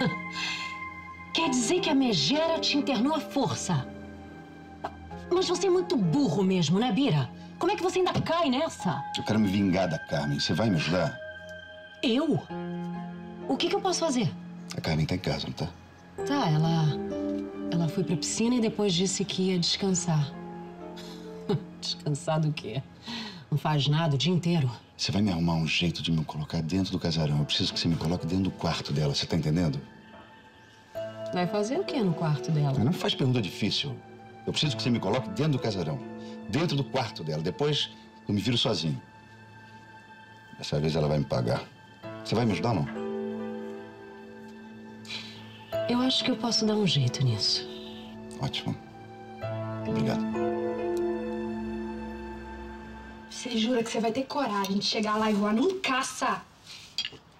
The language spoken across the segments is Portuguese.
Quer dizer que a megera te internou à força. Mas você é muito burro mesmo, né, Bira? Como é que você ainda cai nessa? Eu quero me vingar da Carmen. Você vai me ajudar? Eu? O que, que eu posso fazer? A Carmen tá em casa, não tá? Tá, ela. Ela foi pra piscina e depois disse que ia descansar. descansar do quê? Não faz nada o dia inteiro. Você vai me arrumar um jeito de me colocar dentro do casarão. Eu preciso que você me coloque dentro do quarto dela. Você tá entendendo? Vai fazer o quê no quarto dela? Não faz pergunta difícil. Eu preciso que você me coloque dentro do casarão. Dentro do quarto dela. Depois eu me viro sozinho. Dessa vez ela vai me pagar. Você vai me ajudar, não? Eu acho que eu posso dar um jeito nisso. Ótimo. Obrigado. Você jura que você vai ter coragem de chegar lá e voar num caça?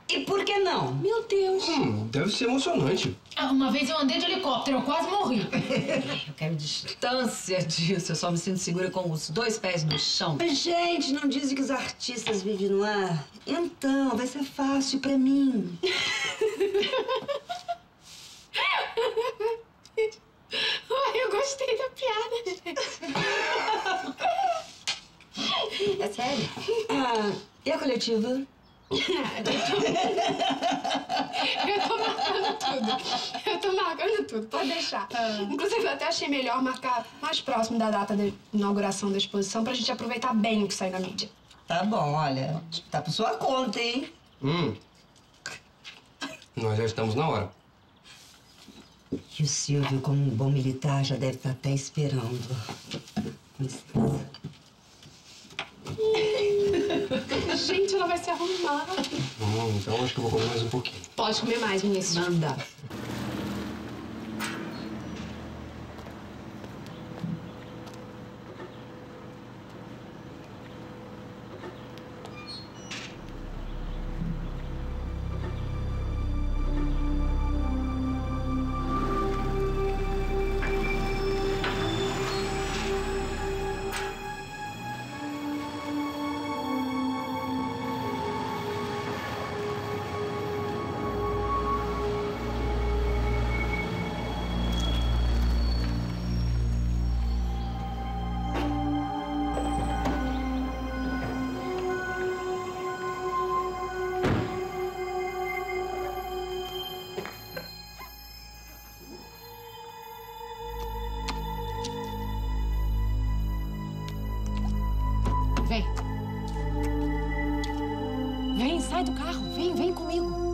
E por que não? Meu Deus. Hum, deve ser emocionante. Ah, uma vez eu andei de helicóptero, eu quase morri. Eu quero distância disso. Eu só me sinto segura com os dois pés no chão. Mas, gente, não dizem que os artistas vivem no ar? Então, vai ser fácil pra mim. Ai, eu gostei da piada, gente. É sério? Ah, e a coletiva? Eu tô marcando tudo. Eu tô marcando tudo, pode deixar. Inclusive, eu até achei melhor marcar mais próximo da data da inauguração da exposição pra gente aproveitar bem o que sai na mídia. Tá bom, olha. Tá por sua conta, hein? Hum. Nós já estamos na hora. E o Silvio, como um bom militar, já deve estar até esperando. Com licença. Gente, ela vai se arrumar. Hum, então acho que eu vou comer mais um pouquinho. Pode comer mais, Vinícius. Manda. Vem. Vem, sai do carro. Vem, vem comigo.